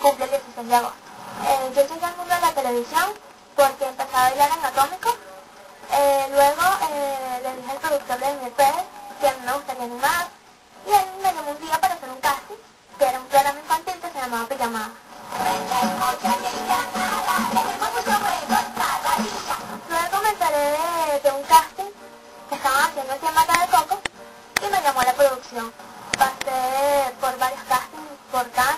cumple el 16 de agosto. Eh, yo llegué al mundo de la televisión porque empecé a bailar en Atómico. Luego eh, le dije al productor de EP que a mí me gustaría animar y él me llamó un día para hacer un casting, que era un programa infantil que se llamaba Pijamada. Luego me enteré de, un casting que estaban haciendo aquí en Mata de Coco y me llamó a la producción. Pasé por varios castings, por canto,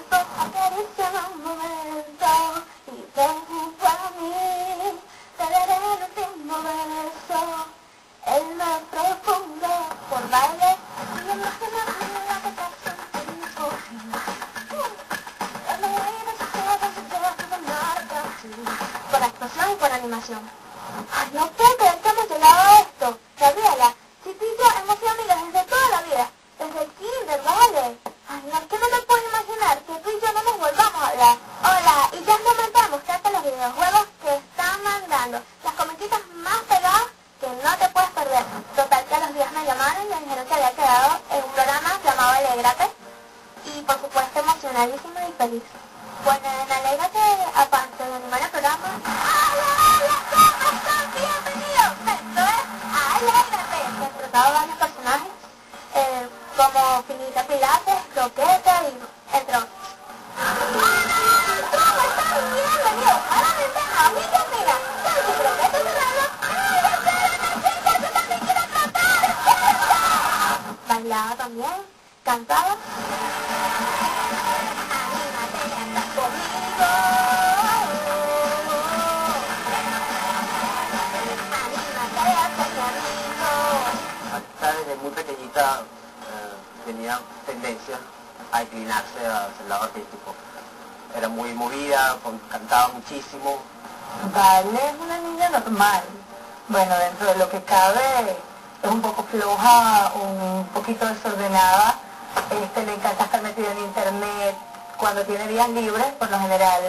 y por animación. Ay, no puedo creer que hemos llegado a esto. Gabriela, yo hemos sido amigas desde toda la vida, desde el kinder, ¿vale? Ay, no, es que no me puedo imaginar que tú y yo no nos volvamos a hablar. Hola, y ya momento de mostrarte los videojuegos que están mandando. Las comentitas más pegadas que no te puedes perder. Total que a los días me llamaron y me dijeron que había quedado en un programa llamado Alegrate. Y por supuesto emocionadísima y feliz. Bueno, en Alegrate, aparte de animar el programa... ¡Hola, hola! ¿Cómo están? Bienvenidos. Es. He varios personajes, eh, como Finita Pilates, y entre me que. Bailaba también, cantaba. Desde muy pequeñita eh, tenía tendencia a inclinarse hacia el lado artístico. Era muy movida, cantaba muchísimo. Vale es una niña normal. Bueno, dentro de lo que cabe, es un poco floja, un poquito desordenada. Este, le encanta estar metida en internet. Cuando tiene días libres, por lo general,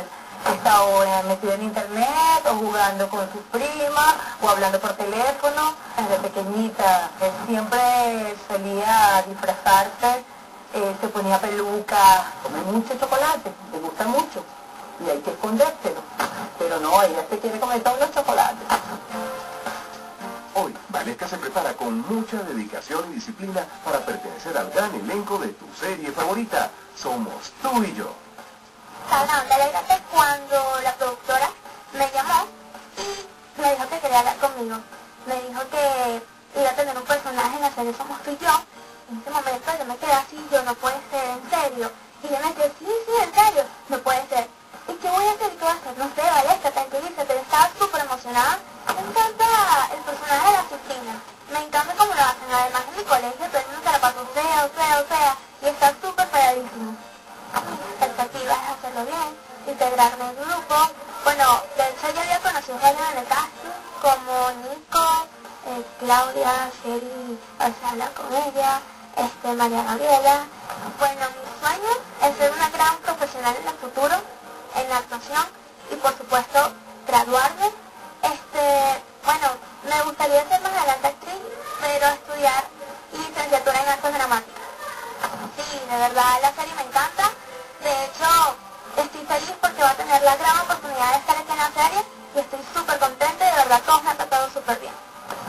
está o metida en internet, o jugando con sus primas, o hablando por teléfono. Desde pequeñita, eh, siempre solía disfrazarse, eh, se ponía peluca, come mucho chocolate, le gusta mucho y hay que escondérselo. Pero no, ella se quiere comer todos Valesca se prepara con mucha dedicación y disciplina para pertenecer al gran elenco de tu serie favorita. Somos tú y yo. grabando Alégrate cuando la productora me llamó y me dijo que quería hablar conmigo. Me dijo que iba a tener un personaje en la serie Somos tú y yo. En ese momento yo me quedé así, yo no puede ser, en serio. Y yo me quedé, sí, sí, en serio, no puede ser. ¿Y qué voy a hacer? ¿Qué voy a hacer? No sé, Valesca, tranquilízate, estaba súper emocionada. Me encanta el personaje de la Cristina. Me encanta cómo lo hacen. Además en mi colegio todo el mundo se la pasó fea, fea, fea. Y está súper pegadísimo. Mi expectativa es hacerlo bien, integrarme en grupo. Bueno, de hecho yo había conocido varios en el casting, como Nico, eh, Claudia, Sherry, o sea, hablar con ella, este, María Gabriela. Bueno, mi sueño es ser una gran profesional en el futuro, en la actuación, y por supuesto, graduarme. Este, bueno, me gustaría ser más adelante actriz, pero estudiar licenciatura en artes dramáticas. Sí, de verdad la serie me encanta. De hecho, estoy feliz porque va a tener la gran oportunidad de estar aquí en la serie y estoy súper contenta y de verdad todos me han tratado súper bien.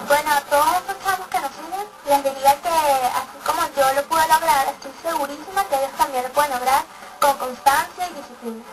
Bueno, a todos esos chavos que nos siguen, les diría que así como yo lo pude lograr, estoy segurísima que ellos también lo pueden lograr con constancia y disciplina.